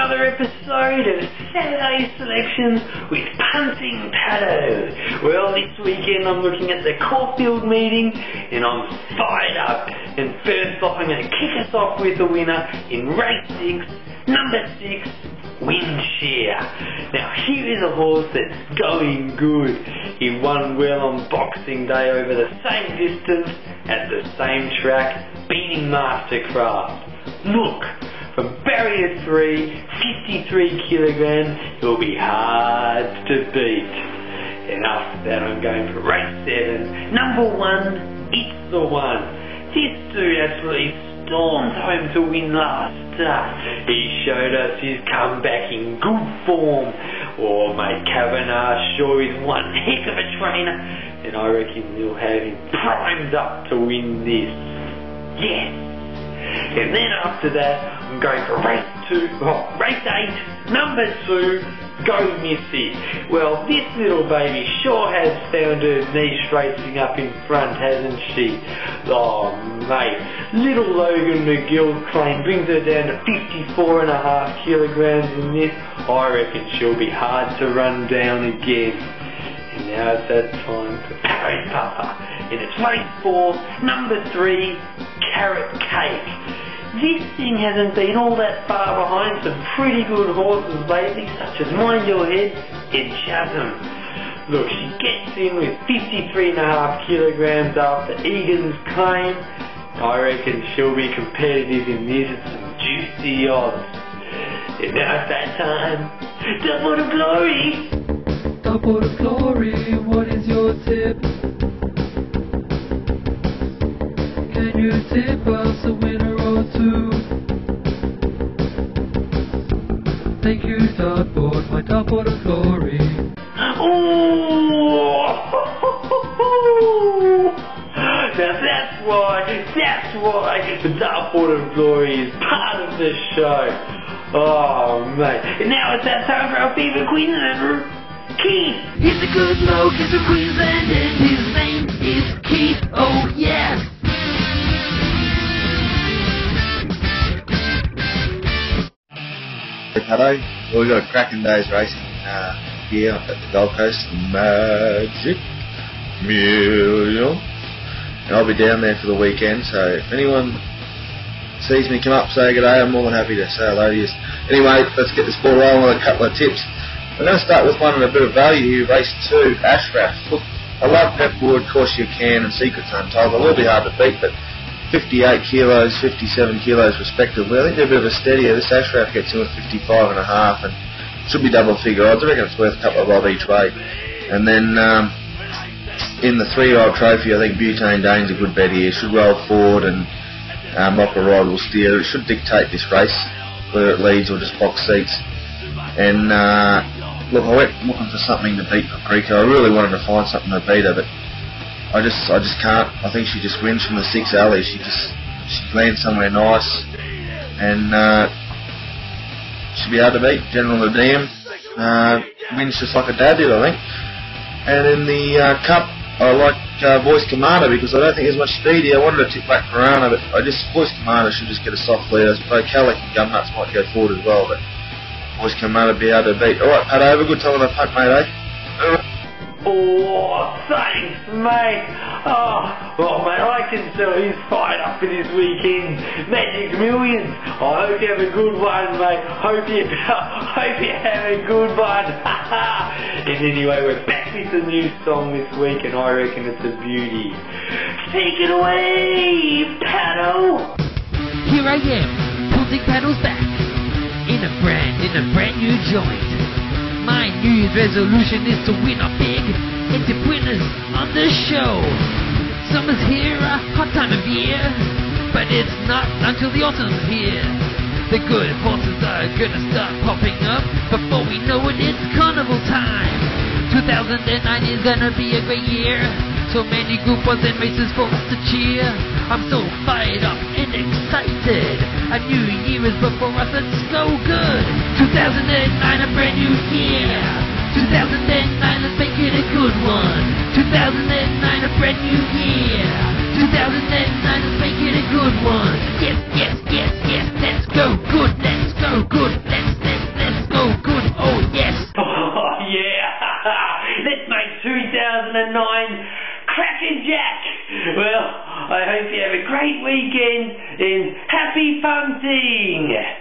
another episode of Saturday Selections with Punting Patto. Well, this weekend I'm looking at the Caulfield meeting and I'm fired up. And first off, I'm going to kick us off with the winner in race 6, number 6, Windshare. Now, here is a horse that's going good. He won well on Boxing Day over the same distance at the same track, beating Mastercraft. Look, from barrier 3, 53 kilograms, he'll be hard to beat. And after that, I'm going for race 7. Number 1, It's the One. This dude absolutely stormed home to win last start. He showed us his comeback in good form. Oh, mate, Kavanagh sure is one heck of a trainer. And I reckon he'll have him primed up to win this. Yes. And then after that, I'm going for race two, oh, race eight, number two, Go Missy. Well, this little baby sure has found her niche racing up in front, hasn't she? Oh, mate. Little Logan McGill claim brings her down to 54 and a half kilograms in this. I reckon she'll be hard to run down again. Now it's that time for Parrot Papa. And it's race four, number three, Carrot Cake. This thing hasn't been all that far behind some pretty good horses lately, such as Mind Your Head and Chatham. Look, she gets in with 53 and a half kilograms after Egan's claim. I reckon she'll be competitive in this at some juicy odds. And now it's that time. Double the glory! Double glory, what is your tip? Can you tip us a winner or two? Thank you, dartboard, my dartboard of glory. Ooh! Now that's why, that's why the dartboard of glory is part of this show. Oh, mate. And now it's that time for our favorite Queenslander, Keith. He's a good bloke, he's from Queensland, and his name is Keith. Oh yes. Ricardo. Well, we've got a cracking day's racing uh, here at the Gold Coast Magic Million. And I'll be down there for the weekend, so if anyone sees me come up, say good day, I'm more than happy to say hello to you. Anyway, let's get this ball rolling with a couple of tips. I'm going to start with one in a bit of value, here. race two, Ashraf. Look, I love Pepwood, Course You Can, and Secrets Untold. They will be hard to beat, but 58 kilos, 57 kilos respectively. I think they're a bit of a steadier. This Ashraf gets in with 55 and a half and should be double figure odds. I reckon it's worth a couple of bob each way. And then um, in the three-year-old trophy, I think Butane Dane's a good bet here. Should roll forward and um, Mocker Ride will steer. It should dictate this race, whether it leads or just box seats. And uh, look, I went looking for something to beat Paprika. I really wanted to find something to beat her, but I just I just can't. I think she just wins from the six alley. She just she lands somewhere nice, and uh, she'll be hard to beat. General Nediym uh, wins just like a dad did, I think. And in the uh, cup, I like uh, Voice Commander because I don't think there's much speed here. I wanted to tip back Piranha, but I just Voice Commander should just get a soft lead. I suppose Calic and Gumnuts might go forward as well, but Voice Commander be hard to beat. All right, Pat, over. Good time on the punt, mate, eh? Oh, thanks, mate. Oh, well, mate, I can tell he's fired up for this weekend. Magic Millions. I hope you have a good one, mate. Hope you, hope you have a good one. and anyway, we're back with a new song this week, and I reckon it's a beauty. Take it away, Paddle. Here I am, putting paddles back in a brand, in a brand new joint. My New Year's resolution is to win a big and to winners on the show. Summer's here, a hot time of year, but it's not until the autumn's here. The good horses are gonna start popping up before we know it, it's carnival time. 2009 is gonna be a great year. So many group ones and races for us to cheer. I'm so fired up and excited. A new year is before us, let's go good. 2009, a brand new year. 2009, let's make it a good one. 2009, a brand new year. 2009, let's make it a good one. Yes, yes, yes, yes, let's go good, let's go good, I hope you have a great weekend and happy punting. Mm.